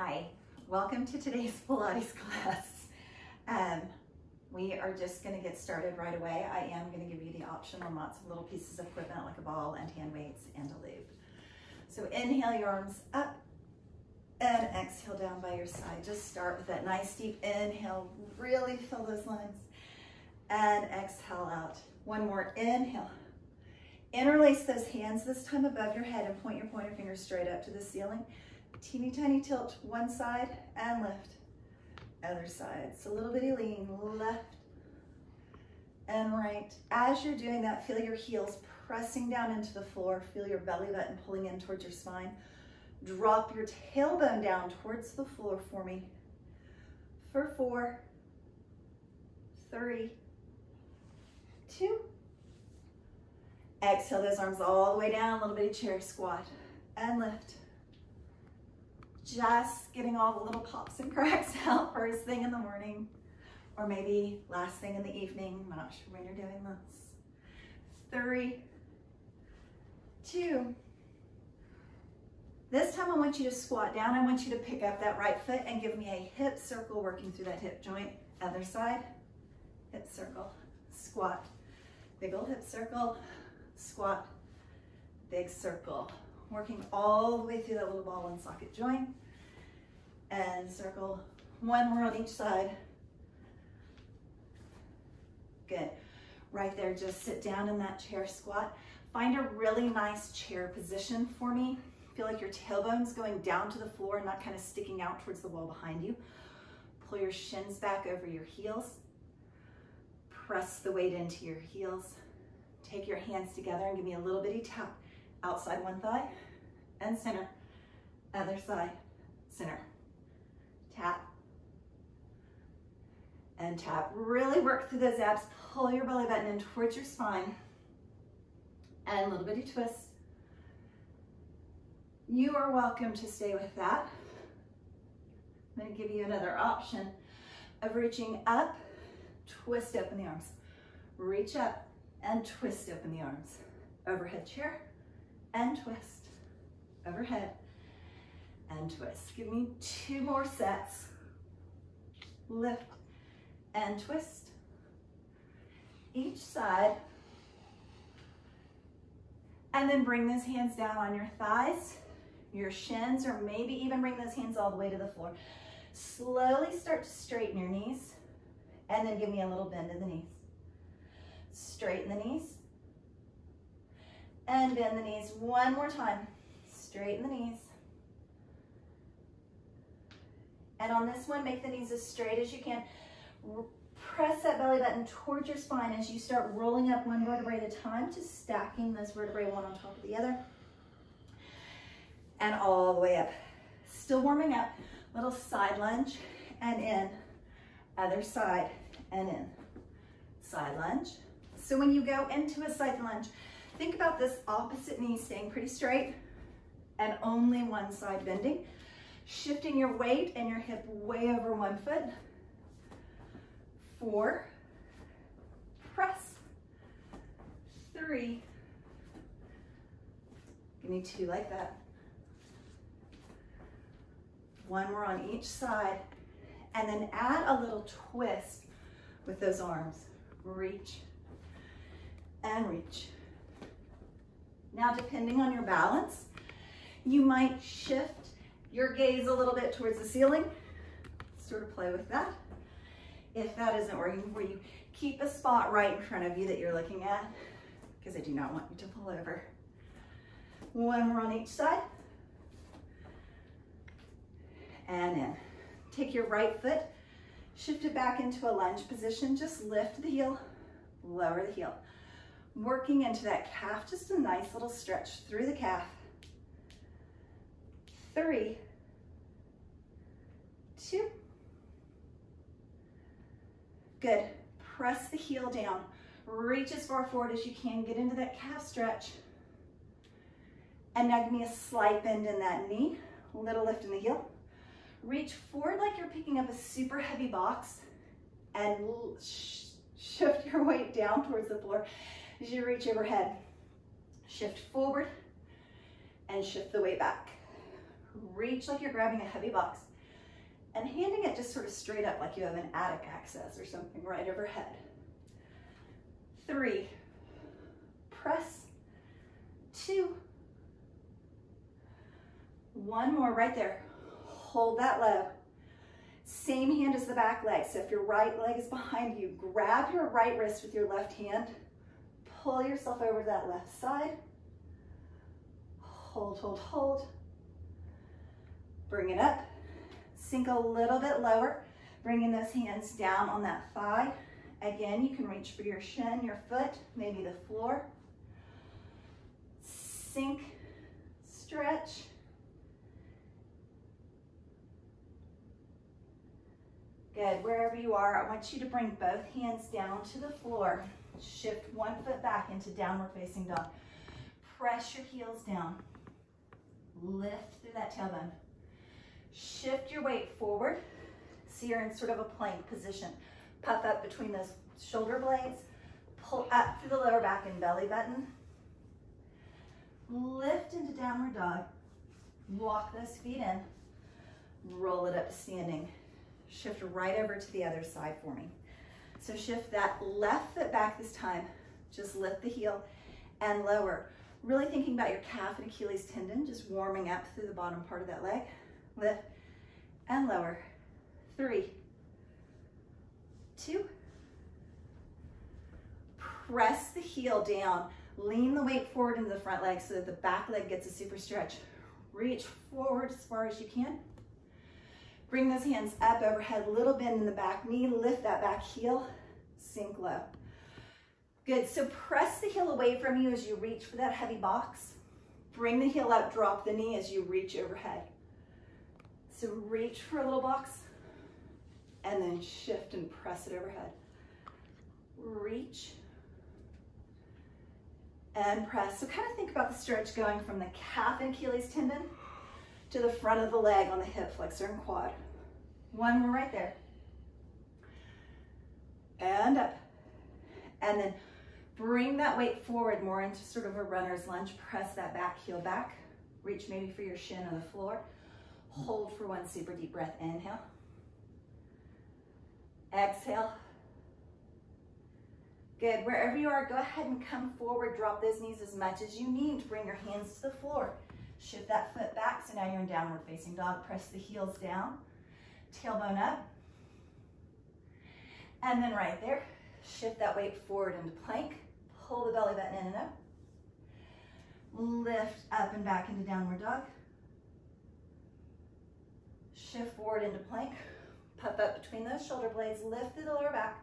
Hi, welcome to today's Pilates class. Um, we are just gonna get started right away. I am gonna give you the option on lots of little pieces of equipment like a ball and hand weights and a loop. So inhale your arms up and exhale down by your side. Just start with that nice deep inhale, really fill those lungs and exhale out. One more inhale. Interlace those hands this time above your head and point your pointer finger straight up to the ceiling. Teeny tiny tilt, one side and lift. Other side. So a little bitty lean, left and right. As you're doing that, feel your heels pressing down into the floor. Feel your belly button pulling in towards your spine. Drop your tailbone down towards the floor for me. For four, three, two. Exhale those arms all the way down, little bitty chair squat and lift just getting all the little pops and cracks out first thing in the morning or maybe last thing in the evening. I'm not sure when you're doing this. Three, two. This time I want you to squat down. I want you to pick up that right foot and give me a hip circle working through that hip joint. Other side, hip circle, squat. Big old hip circle, squat, big circle working all the way through that little ball and socket joint. And circle one more on each side. Good. Right there, just sit down in that chair squat. Find a really nice chair position for me. Feel like your tailbone's going down to the floor, and not kind of sticking out towards the wall behind you. Pull your shins back over your heels. Press the weight into your heels. Take your hands together and give me a little bitty tap outside one thigh and center, other side, center, tap, and tap. Really work through those abs, pull your belly button in towards your spine, and a little bitty twist. You are welcome to stay with that. I'm gonna give you another option of reaching up, twist open the arms. Reach up and twist open the arms. Overhead chair, and twist, overhead and twist. Give me two more sets. Lift and twist. Each side. And then bring those hands down on your thighs, your shins, or maybe even bring those hands all the way to the floor. Slowly start to straighten your knees, and then give me a little bend in the knees. Straighten the knees, and bend the knees one more time. Straighten the knees. And on this one, make the knees as straight as you can. Press that belly button towards your spine as you start rolling up one vertebrae at a time, to stacking those vertebrae one on top of the other. And all the way up. Still warming up. Little side lunge and in. Other side and in. Side lunge. So when you go into a side lunge, Think about this opposite knee staying pretty straight and only one side bending. Shifting your weight and your hip way over one foot. Four, press, three, give me two like that. One more on each side. And then add a little twist with those arms. Reach and reach. Now, depending on your balance, you might shift your gaze a little bit towards the ceiling. Sort of play with that. If that isn't working for you, keep a spot right in front of you that you're looking at because I do not want you to fall over. One more on each side. And in. Take your right foot, shift it back into a lunge position. Just lift the heel, lower the heel working into that calf, just a nice little stretch through the calf. Three, two, good. Press the heel down. Reach as far forward as you can. Get into that calf stretch. And now give me a slight bend in that knee. Little lift in the heel. Reach forward like you're picking up a super heavy box and shift your weight down towards the floor as you reach overhead. Shift forward and shift the weight back. reach like you're grabbing a heavy box and handing it just sort of straight up like you have an attic access or something right overhead. Three, press, two, one more right there. Hold that low. Same hand as the back leg. So if your right leg is behind you, grab your right wrist with your left hand, pull yourself over to that left side. Hold, hold, hold. Bring it up. Sink a little bit lower, bringing those hands down on that thigh. Again, you can reach for your shin, your foot, maybe the floor. Sink, stretch. Good, wherever you are, I want you to bring both hands down to the floor. Shift one foot back into downward facing dog. Press your heels down. Lift through that tailbone. Shift your weight forward. So you're in sort of a plank position. Puff up between those shoulder blades. Pull up through the lower back and belly button. Lift into downward dog. Walk those feet in. Roll it up standing. Shift right over to the other side for me. So shift that left foot back this time. Just lift the heel and lower. Really thinking about your calf and Achilles tendon, just warming up through the bottom part of that leg. Lift and lower. Three, two, press the heel down. Lean the weight forward into the front leg so that the back leg gets a super stretch. Reach forward as far as you can. Bring those hands up overhead, little bend in the back knee, lift that back heel, sink low. Good, so press the heel away from you as you reach for that heavy box. Bring the heel up, drop the knee as you reach overhead. So reach for a little box and then shift and press it overhead. Reach and press. So kind of think about the stretch going from the calf and Achilles tendon to the front of the leg on the hip flexor and quad. One more right there. And up. And then bring that weight forward more into sort of a runner's lunge. Press that back heel back. Reach maybe for your shin on the floor. Hold for one super deep breath. Inhale. Exhale. Good. Wherever you are, go ahead and come forward. Drop those knees as much as you need. Bring your hands to the floor. Shift that foot back, so now you're in downward facing dog. Press the heels down, tailbone up. And then right there, shift that weight forward into plank. Pull the belly button in and up. Lift up and back into downward dog. Shift forward into plank. Puff up between those shoulder blades. Lift through the lower back.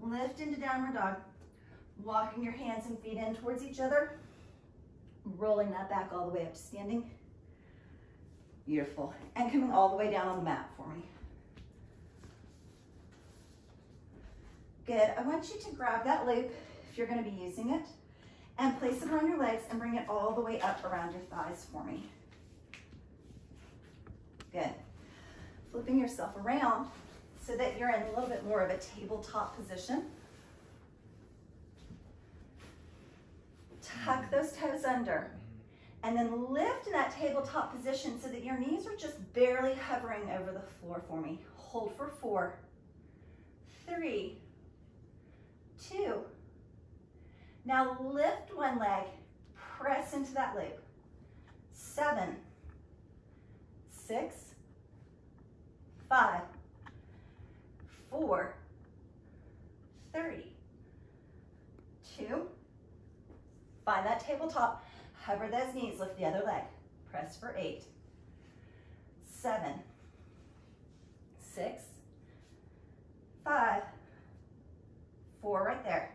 Lift into downward dog. Walking your hands and feet in towards each other rolling that back all the way up to standing. Beautiful. And coming all the way down on the mat for me. Good. I want you to grab that loop, if you're going to be using it, and place it around your legs and bring it all the way up around your thighs for me. Good. Flipping yourself around so that you're in a little bit more of a tabletop position. Tuck those toes under. Mm-hmm. And then lift in that tabletop position so that your knees are just barely hovering over the floor for me. Hold for four, three, two. Now lift one leg, press into that loop. Seven, six, five, four, three, two, Find that tabletop, hover those knees, lift the other leg. Press for eight, seven, six, five, four right there,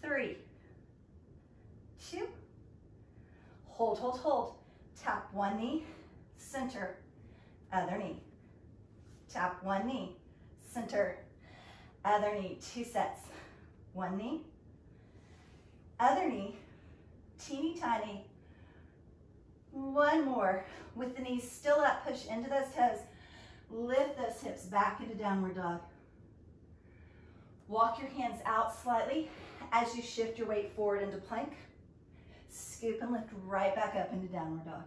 three, two, hold, hold, hold. Tap one knee, center, other knee. Tap one knee, center, other knee. Two sets. One knee, other knee, teeny tiny. One more. With the knees still up, push into those toes. Lift those hips back into downward dog. Walk your hands out slightly as you shift your weight forward into plank. Scoop and lift right back up into downward dog.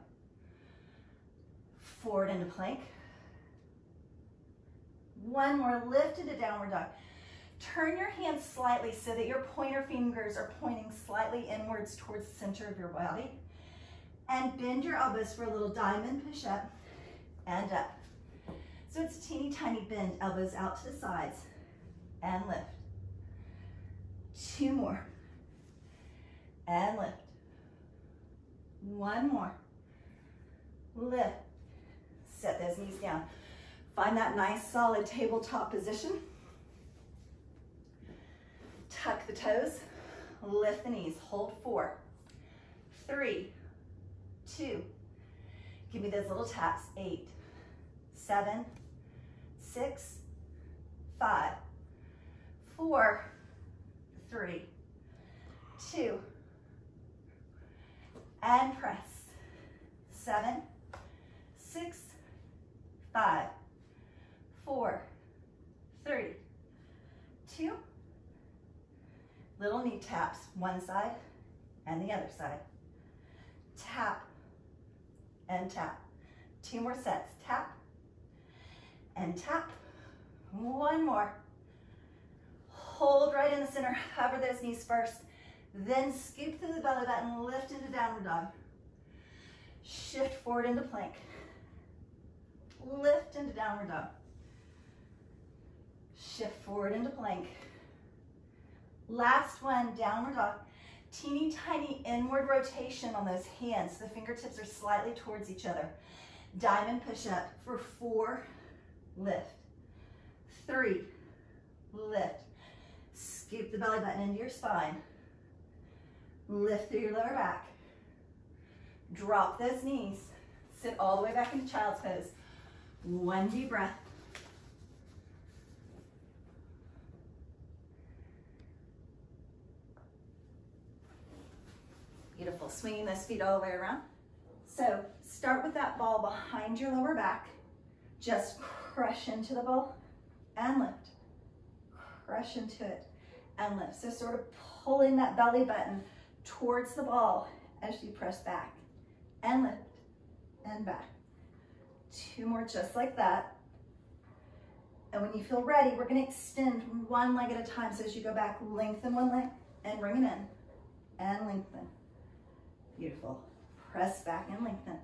Forward into plank. One more, lift into downward dog. Turn your hands slightly so that your pointer fingers are pointing slightly inwards towards the center of your body. And bend your elbows for a little diamond push up and up. So it's a teeny tiny bend, elbows out to the sides and lift. Two more and lift. One more. Lift. Set those knees down. Find that nice solid tabletop position. Tuck the toes. Lift the knees. Hold four, three, two. Give me those little taps. Eight, seven, six, five, four, three, two, and press. Seven, six, five, four, three, two. Little knee taps, one side and the other side. Tap and tap. Two more sets, tap and tap. One more. Hold right in the center, hover those knees first. Then scoop through the belly button, lift into downward dog. Shift forward into plank. Lift into downward dog. Shift forward into plank. Last one, downward dog. Teeny tiny inward rotation on those hands. The fingertips are slightly towards each other. Diamond push up for four, lift. Three, lift. Scoop the belly button into your spine. Lift through your lower back. Drop those knees. Sit all the way back into child's pose. One deep breath. Beautiful, swinging those feet all the way around. So start with that ball behind your lower back. Just crush into the ball and lift. Crush into it and lift. So sort of pulling that belly button towards the ball as you press back and lift and back. Two more just like that. And when you feel ready, we're gonna extend one leg at a time. So as you go back, lengthen one leg and bring it in and lengthen. Beautiful. Press back and lengthen.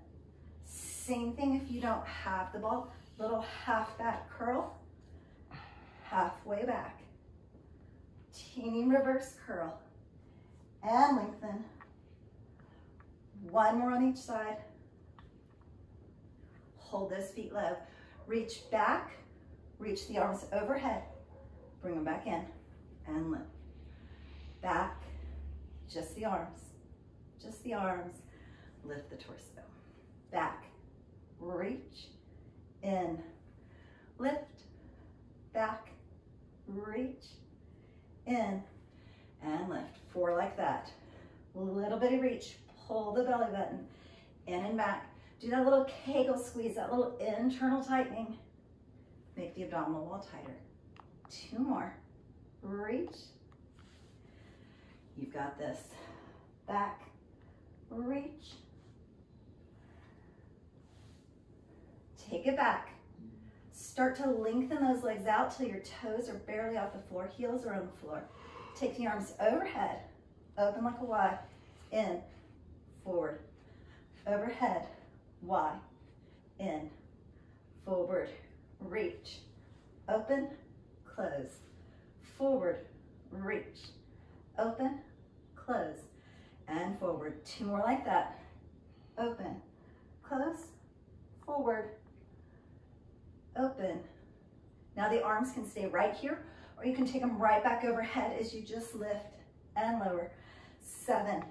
Same thing if you don't have the ball. Little half back curl, halfway back. Teeny reverse curl and lengthen. One more on each side. Hold those feet low. Reach back, reach the arms overhead. Bring them back in and lift. Back, just the arms, just the arms. Lift the torso. Back, reach, in, lift, back, reach, in, and lift. Four like that. Little bitty reach, pull the belly button in and back. Do that little kegel squeeze, that little internal tightening. Make the abdominal wall tighter. Two more. Reach. You've got this. Back, reach. Take it back. Start to lengthen those legs out till your toes are barely off the floor, heels are on the floor. Take the arms overhead, open like a Y, in, forward, overhead, Y, in, forward, reach, open, close, forward, reach, open, close, and forward. Two more like that. Open, close, forward, open. Now the arms can stay right here, or you can take them right back overhead as you just lift and lower. Seven,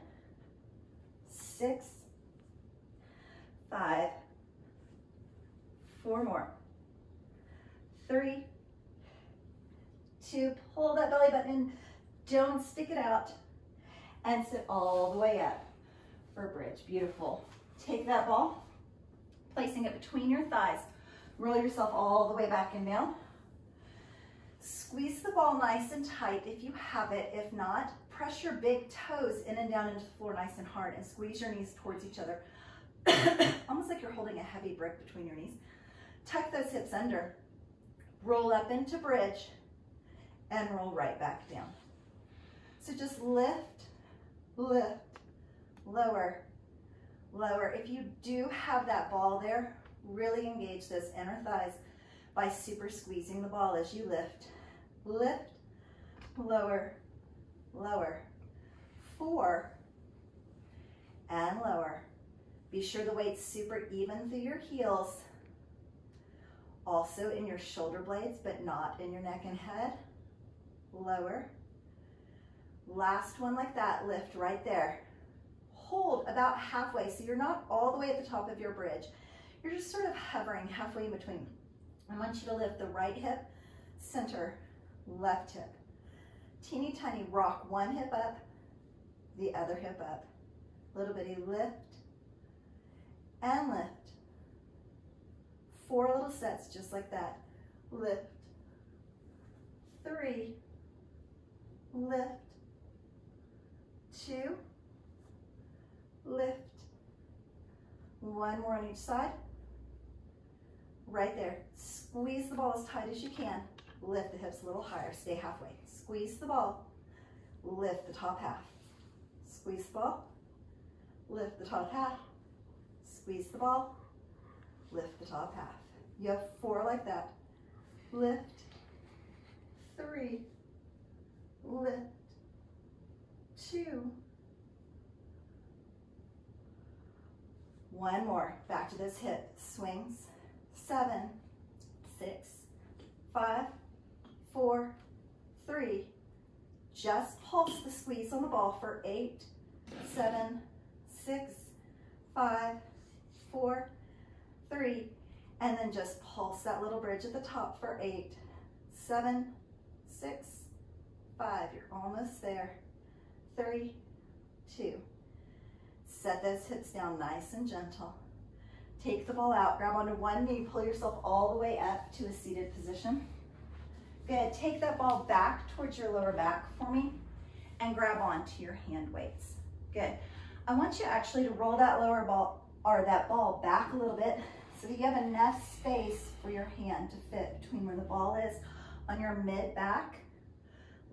six, five, four more, three, two, pull that belly button in, don't stick it out, and sit all the way up for bridge. Beautiful. Take that ball, placing it between your thighs. Roll yourself all the way back and down. Squeeze the ball nice and tight if you have it. If not, press your big toes in and down into the floor nice and hard and squeeze your knees towards each other. almost like you're holding a heavy brick between your knees. Tuck those hips under. Roll up into bridge and roll right back down. So just lift, lift, lower, lower. If you do have that ball there, really engage those inner thighs by super squeezing the ball as you lift. Lift, lower, lower. Four, and lower. Be sure the weight's super even through your heels. Also in your shoulder blades, but not in your neck and head. Lower. Last one like that, lift right there. Hold about halfway, so you're not all the way at the top of your bridge. You're just sort of hovering halfway in between. I want you to lift the right hip, center, left hip. Teeny tiny rock one hip up, the other hip up. Little bitty lift and lift. Four little sets just like that. Lift, three, lift, two, lift, one more on each side. Right there. Squeeze the ball as tight as you can. Lift the hips a little higher. Stay halfway. Squeeze the ball. Lift the top half. Squeeze the ball. Lift the top half. Squeeze the ball. Lift the top half. You have four like that. Lift. Three. Lift. Two. One more. Back to those hip swings. Seven, six, five, four, three. Just pulse the squeeze on the ball for eight, seven, six, five, four, three, and then just pulse that little bridge at the top for eight, seven, six, five. You're almost there. Three, two. Set those hips down nice and gentle. Take the ball out, grab onto one knee, pull yourself all the way up to a seated position. Good, take that ball back towards your lower back for me and grab onto your hand weights. Good. I want you actually to roll that lower ball or that ball back a little bit so that you have enough space for your hand to fit between where the ball is on your mid back.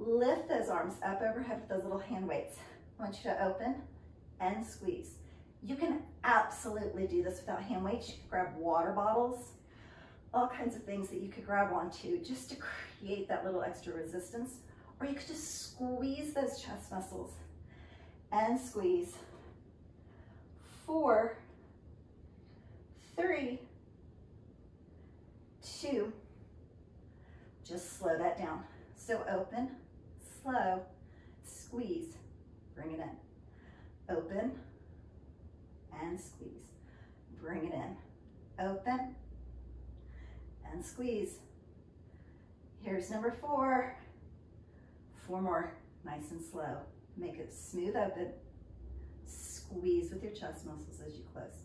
Lift those arms up overhead with those little hand weights. I want you to open and squeeze. You can absolutely do this without hand weights. You can grab water bottles, all kinds of things that you could grab onto just to create that little extra resistance. Or you could just squeeze those chest muscles and squeeze. Four, three, two, just slow that down. So open, slow, squeeze, bring it in. Open, and squeeze. Bring it in. Open and squeeze. Here's number four. Four more, nice and slow. Make it smooth open. Squeeze with your chest muscles as you close.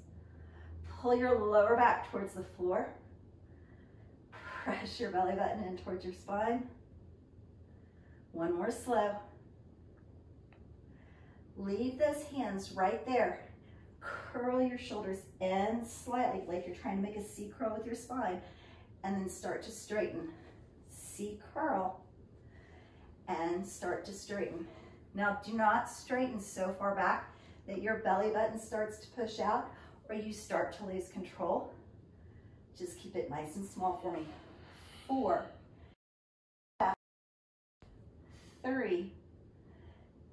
Pull your lower back towards the floor. Press your belly button in towards your spine. One more slow. Leave those hands right there curl your shoulders in slightly, like you're trying to make a C curl with your spine, and then start to straighten. C curl, and start to straighten. Now, do not straighten so far back that your belly button starts to push out or you start to lose control. Just keep it nice and small for me. Four, three,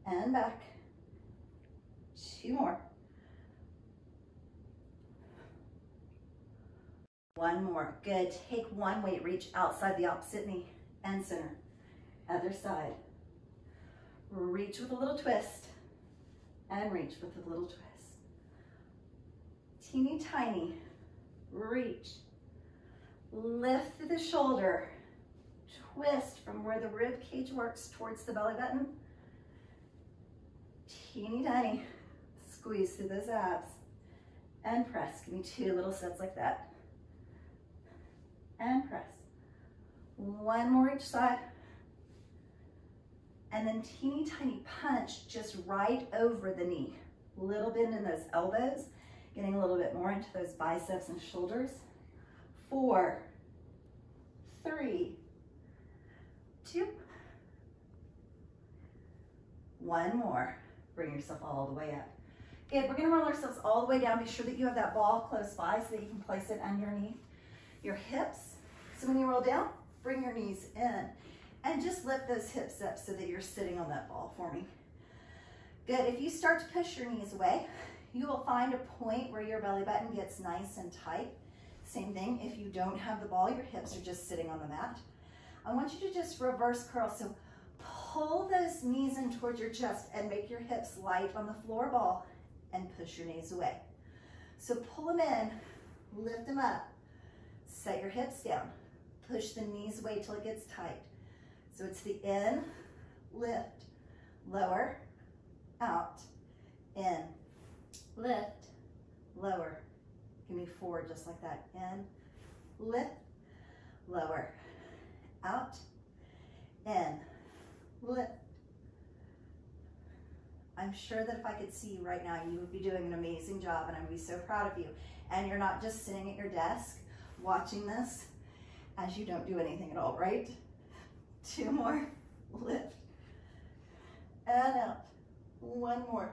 and back. Two more. One more. Good. Take one weight, reach outside the opposite knee and center. Other side. Reach with a little twist and reach with a little twist. Teeny tiny. Reach. Lift the shoulder. Twist from where the rib cage works towards the belly button. Teeny tiny. Squeeze through those abs and press. Give me two little sets like that and press. One more each side. And then teeny tiny punch just right over the knee. Little bend in those elbows. Getting a little bit more into those biceps and shoulders. Four, three, two, one more. Bring yourself all the way up. Good, we're gonna roll ourselves all the way down. Be sure that you have that ball close by so that you can place it underneath your hips. So when you roll down, bring your knees in and just lift those hips up so that you're sitting on that ball for me. Good, if you start to push your knees away, you will find a point where your belly button gets nice and tight. Same thing, if you don't have the ball, your hips are just sitting on the mat. I want you to just reverse curl. So pull those knees in towards your chest and make your hips light on the floor ball and push your knees away. So pull them in, lift them up, set your hips down, push the knees away till it gets tight. So it's the in, lift, lower, out, in, lift, lower. Give me four just like that. In, lift, lower, out, in, lift. I'm sure that if I could see you right now, you would be doing an amazing job and I would be so proud of you. And you're not just sitting at your desk watching this as you don't do anything at all, right? Two more, lift, and out. One more.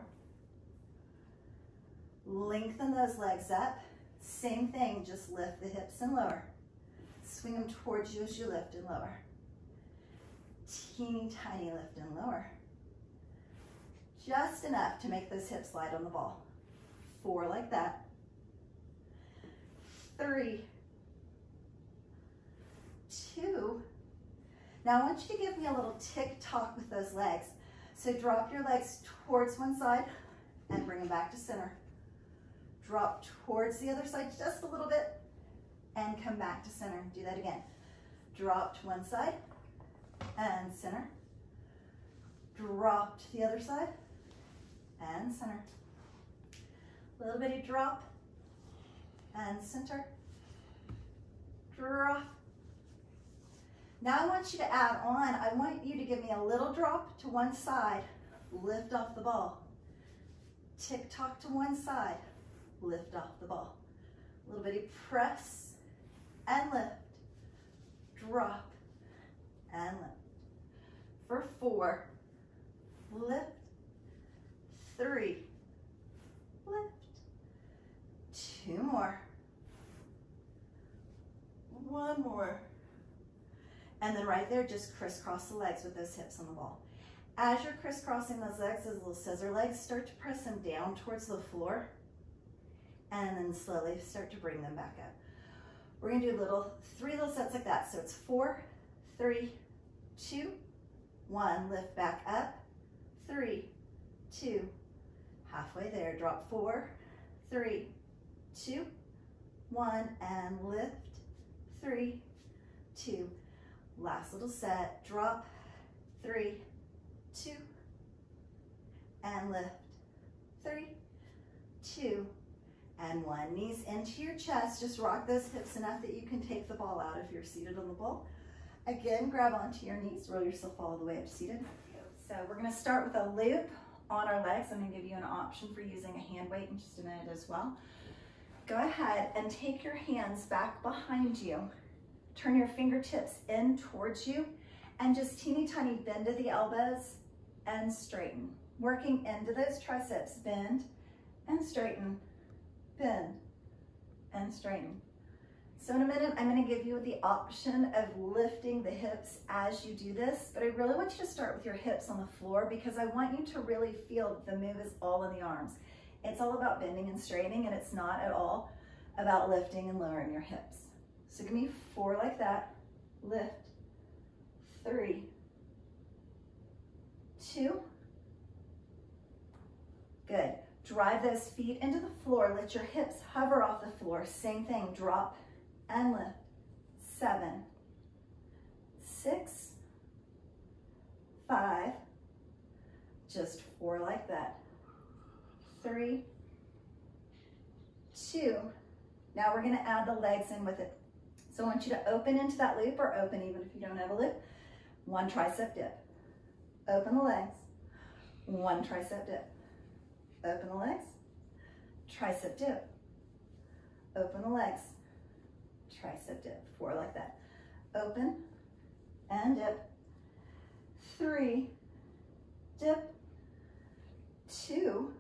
Lengthen those legs up. Same thing, just lift the hips and lower. Swing them towards you as you lift and lower. Teeny tiny lift and lower. Just enough to make those hips slide on the ball. Four like that. Three. Two. Now I want you to give me a little tick-tock with those legs. So drop your legs towards one side and bring them back to center. Drop towards the other side just a little bit and come back to center. Do that again. Drop to one side and center. Drop to the other side and center. Little bitty drop and center. Drop now I want you to add on, I want you to give me a little drop to one side, lift off the ball. Tick tock to one side, lift off the ball. A little bitty press and lift, drop and lift. For four, lift, three, lift, two more, one more, and then right there, just crisscross the legs with those hips on the wall. As you're crisscrossing those legs, those little scissor legs, start to press them down towards the floor and then slowly start to bring them back up. We're gonna do little, three little sets like that. So it's four, three, two, one, lift back up, three, two, halfway there, drop four, three, two, one, and lift, three, two, Last little set, drop, three, two, and lift, three, two, and one. Knees into your chest, just rock those hips enough that you can take the ball out if you're seated on the ball. Again, grab onto your knees, roll yourself all the way up seated. So we're gonna start with a loop on our legs. I'm gonna give you an option for using a hand weight in just a minute as well. Go ahead and take your hands back behind you Turn your fingertips in towards you and just teeny tiny bend to the elbows and straighten. Working into those triceps, bend and straighten, bend and straighten. So in a minute, I'm gonna give you the option of lifting the hips as you do this, but I really want you to start with your hips on the floor because I want you to really feel the move is all in the arms. It's all about bending and straightening and it's not at all about lifting and lowering your hips. So give me four like that. Lift. Three. Two. Good. Drive those feet into the floor. Let your hips hover off the floor. Same thing. Drop and lift. Seven, six, five, Just four like that. Three. Two. Now we're going to add the legs in with it. So I want you to open into that loop or open even if you don't have a loop. One tricep dip. Open the legs. One tricep dip. Open the legs. tricep dip. Open the legs, tricep dip, four like that. Open and dip, three, dip, two,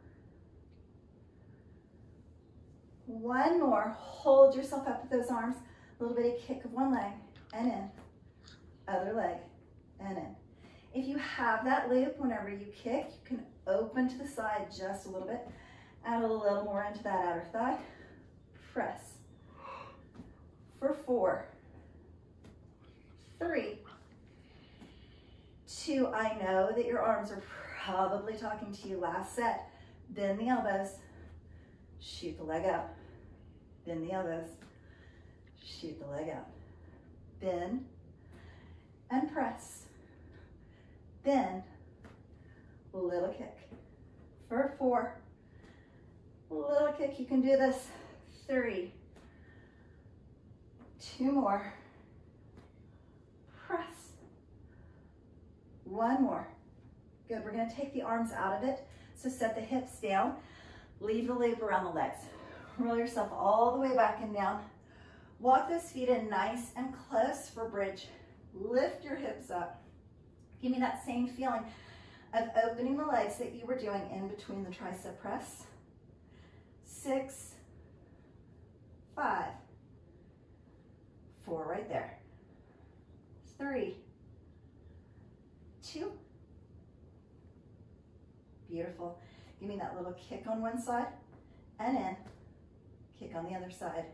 one more, hold yourself up with those arms, a little bitty kick of one leg, and in, other leg, and in. If you have that loop, whenever you kick, you can open to the side just a little bit, add a little more into that outer thigh, press. For four, three, two, I know that your arms are probably talking to you. Last set, bend the elbows, shoot the leg up, bend the elbows, shoot the leg out, bend and press, bend, little kick. For four, little kick, you can do this, three, two more, press, one more. Good, we're gonna take the arms out of it. So set the hips down, leave the loop around the legs. Roll yourself all the way back and down. Walk those feet in nice and close for bridge. Lift your hips up. Give me that same feeling of opening the legs that you were doing in between the tricep press. Six, five, four right there. Three, two, beautiful. Give me that little kick on one side and in, kick on the other side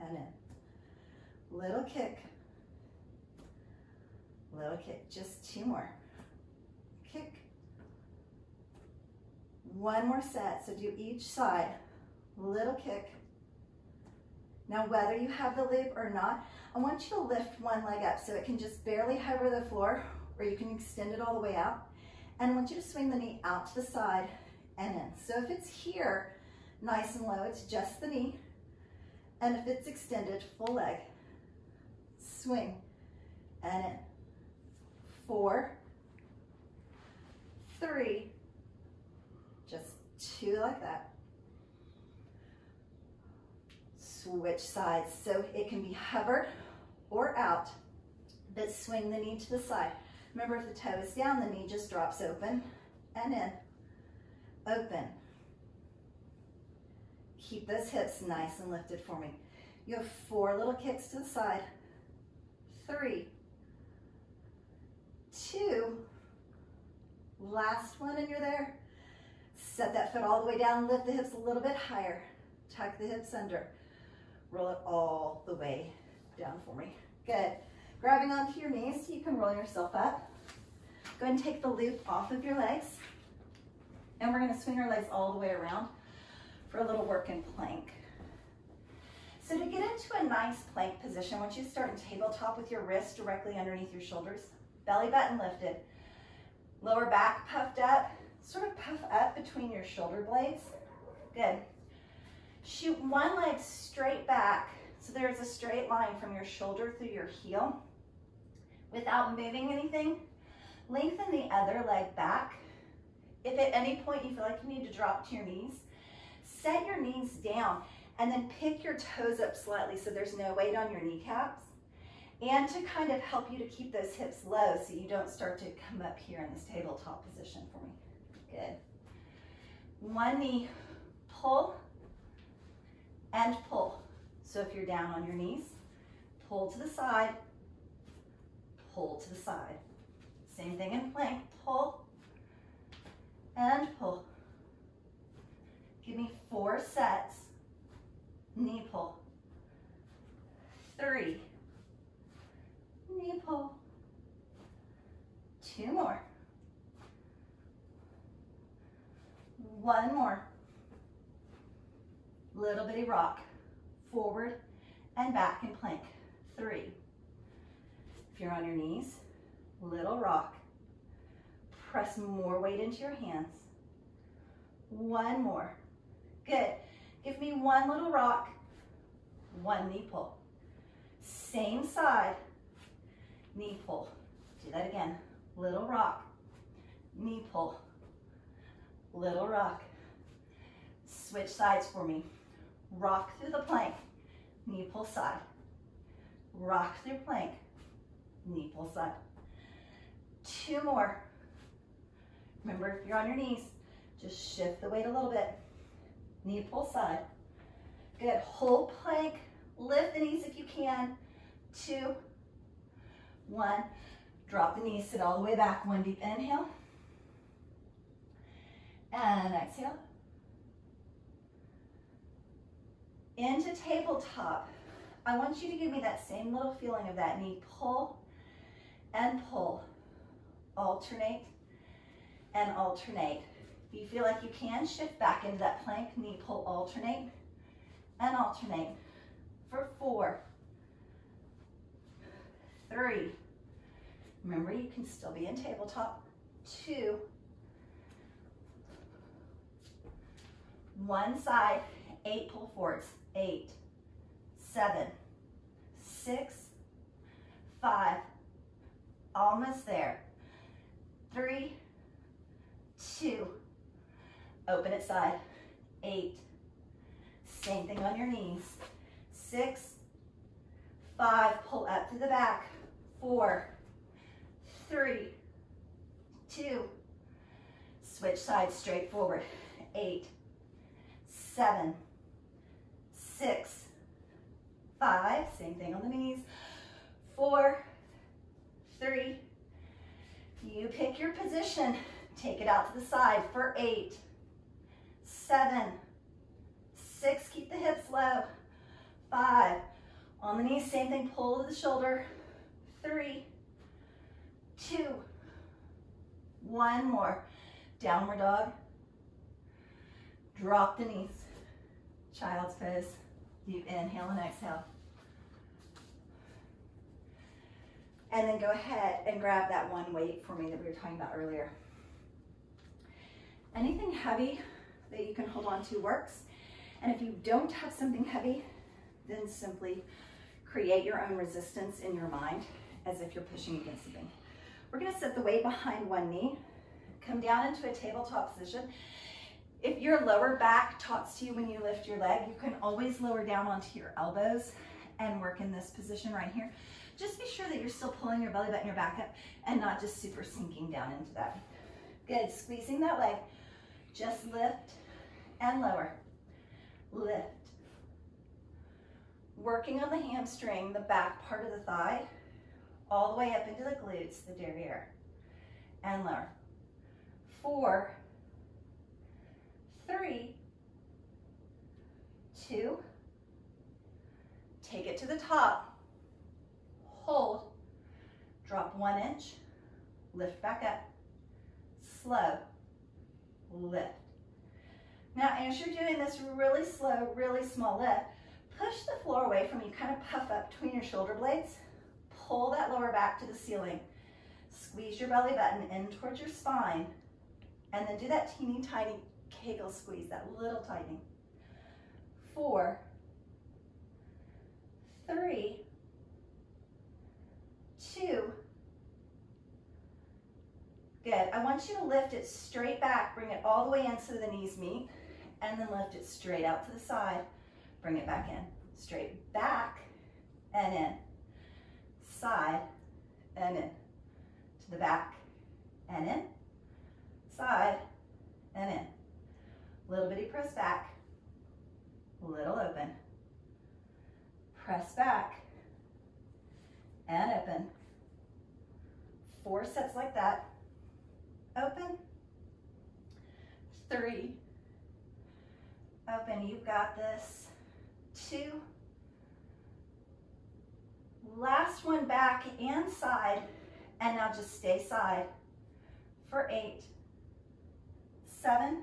and in. Little kick, little kick, just two more. Kick, one more set, so do each side, little kick. Now, whether you have the loop or not, I want you to lift one leg up so it can just barely hover the floor or you can extend it all the way out. And I want you to swing the knee out to the side and in. So if it's here, nice and low, it's just the knee. And if it's extended, full leg, swing and in. Four, three, two like that. Switch sides so it can be hovered or out, but swing the knee to the side. Remember, if the toe is down, the knee just drops open and in, open. Keep those hips nice and lifted for me. You have four little kicks to the side. Three, two, last one and you're there. Set that foot all the way down, lift the hips a little bit higher. Tuck the hips under. Roll it all the way down for me. Good. Grabbing onto your knees, so you can roll yourself up. Go ahead and take the loop off of your legs. And we're gonna swing our legs all the way around for a little work in plank. So to get into a nice plank position, want you start in tabletop with your wrists directly underneath your shoulders, belly button lifted, lower back puffed up, sort of puff up between your shoulder blades. Good. Shoot one leg straight back so there's a straight line from your shoulder through your heel without moving anything. Lengthen the other leg back. If at any point you feel like you need to drop to your knees, set your knees down and then pick your toes up slightly so there's no weight on your kneecaps. And to kind of help you to keep those hips low so you don't start to come up here in this tabletop position for me. Good. One knee, pull and pull. So if you're down on your knees, pull to the side, pull to the side. Same thing in plank, pull and pull. Give me four sets, knee pull. Three, knee pull. Two more. One more. Little bitty rock forward and back in plank. Three. If you're on your knees, little rock. Press more weight into your hands. One more. Good. Give me one little rock, one knee pull. Same side, knee pull. Do that again. Little rock, knee pull, little rock. Switch sides for me. Rock through the plank, knee pull side. Rock through plank, knee pull side. Two more. Remember, if you're on your knees, just shift the weight a little bit. Knee pull side. Good, hold plank, lift the knees if you can. Two, one. Drop the knees, sit all the way back. One deep inhale. And exhale. Into tabletop. I want you to give me that same little feeling of that knee pull and pull. Alternate and alternate. If you feel like you can, shift back into that plank, knee pull, alternate and alternate for four, three, remember you can still be in tabletop, two, one side, eight pull forwards, eight, seven, six, five, almost there, three, two, open it side, eight, same thing on your knees, six, five, pull up to the back, four, three, two, switch sides straight forward, eight, seven, six, five, same thing on the knees, four, three, you pick your position, take it out to the side for eight, seven, six, keep the hips low, five, on the knees, same thing, pull to the shoulder, three, two, one more, downward dog, drop the knees, child's pose, deep inhale and exhale. And then go ahead and grab that one weight for me that we were talking about earlier. Anything heavy that you can hold on to works. And if you don't have something heavy, then simply create your own resistance in your mind as if you're pushing against something. We're gonna set the weight behind one knee, come down into a tabletop position. If your lower back talks to you when you lift your leg, you can always lower down onto your elbows and work in this position right here. Just be sure that you're still pulling your belly button, your back up, and not just super sinking down into that. Good, squeezing that leg. Just lift and lower. Lift. Working on the hamstring, the back part of the thigh, all the way up into the glutes, the derriere, and lower. Four, three, two, take it to the top, hold, drop one inch, lift back up, slow, lift. Now, as you're doing this really slow, really small lift, push the floor away from you, kind of puff up between your shoulder blades, pull that lower back to the ceiling, squeeze your belly button in towards your spine, and then do that teeny tiny kegel squeeze, that little tightening. Four, three, two, good. I want you to lift it straight back, bring it all the way in so the knees meet, and then lift it straight out to the side, bring it back in, straight back and in, side and in, to the back and in, side and in. Little bitty press back, little open. Press back and open. Four sets like that. Open. Three. Open, you've got this. Two. Last one back and side. And now just stay side for eight, seven,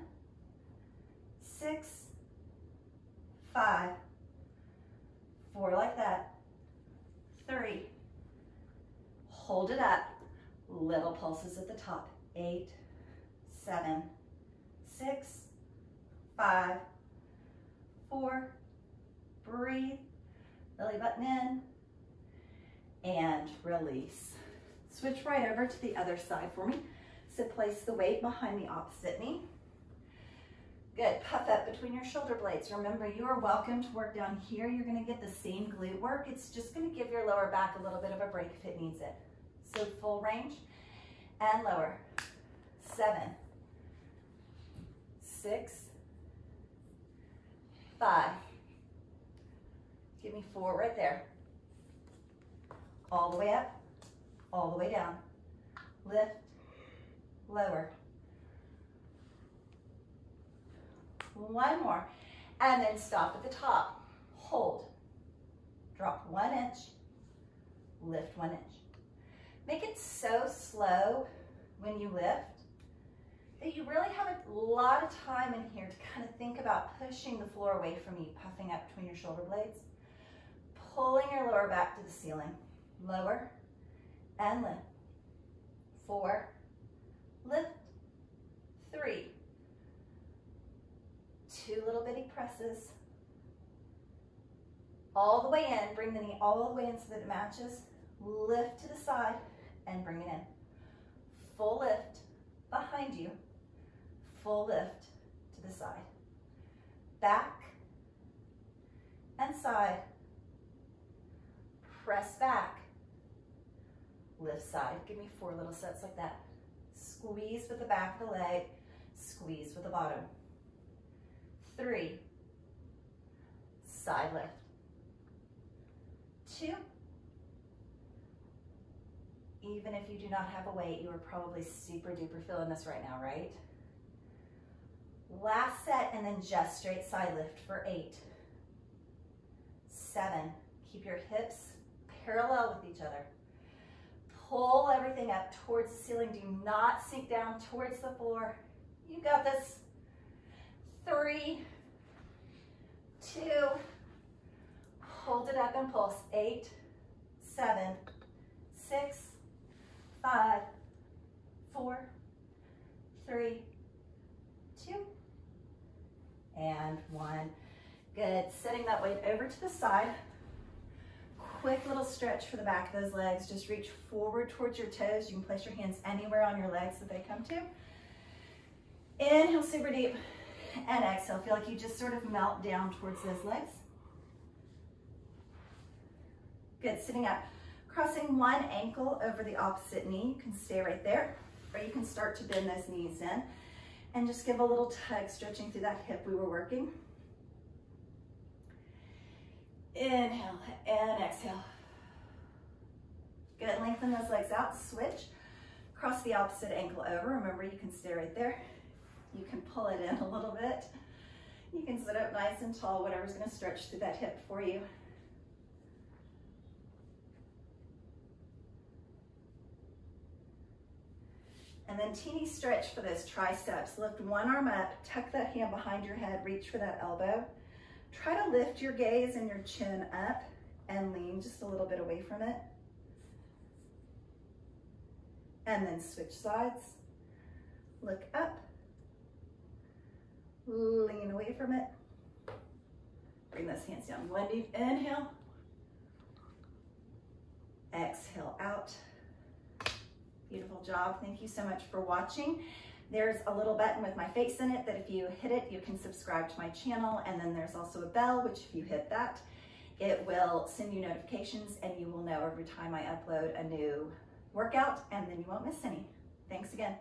six, five, four like that, three, hold it up, little pulses at the top, eight, seven, six, five, four, breathe, belly button in, and release. Switch right over to the other side for me. So place the weight behind the opposite knee. Good, puff up between your shoulder blades. Remember, you are welcome to work down here. You're gonna get the same glute work. It's just gonna give your lower back a little bit of a break if it needs it. So full range and lower. Seven, six, five. Give me four right there. All the way up, all the way down. Lift, lower. One more. And then stop at the top. Hold. Drop one inch. Lift one inch. Make it so slow when you lift that you really have a lot of time in here to kind of think about pushing the floor away from you, puffing up between your shoulder blades, pulling your lower back to the ceiling. Lower and lift. Four, lift, three, two little bitty presses, all the way in, bring the knee all the way in so that it matches, lift to the side and bring it in. Full lift behind you, full lift to the side. Back and side, press back, lift side. Give me four little sets like that. Squeeze with the back of the leg, squeeze with the bottom. Three, side lift. Two, even if you do not have a weight, you are probably super duper feeling this right now, right? Last set and then just straight side lift for eight, seven. Keep your hips parallel with each other. Pull everything up towards the ceiling. Do not sink down towards the floor. You got this. Three, two, hold it up and pulse. Eight, seven, six, five, four, three, two, and one. Good, setting that weight over to the side quick little stretch for the back of those legs. Just reach forward towards your toes. You can place your hands anywhere on your legs that they come to. Inhale super deep and exhale. Feel like you just sort of melt down towards those legs. Good, sitting up. Crossing one ankle over the opposite knee. You can stay right there, or you can start to bend those knees in and just give a little tug, stretching through that hip we were working. Inhale and exhale. Good, lengthen those legs out, switch. Cross the opposite ankle over. Remember, you can stay right there. You can pull it in a little bit. You can sit up nice and tall, whatever's gonna stretch through that hip for you. And then teeny stretch for those triceps. Lift one arm up, tuck that hand behind your head, reach for that elbow. Try to lift your gaze and your chin up and lean just a little bit away from it. And then switch sides. Look up. Lean away from it. Bring those hands down. One deep inhale. Exhale out. Beautiful job. Thank you so much for watching. There's a little button with my face in it that if you hit it, you can subscribe to my channel. And then there's also a bell, which if you hit that, it will send you notifications and you will know every time I upload a new workout and then you won't miss any. Thanks again.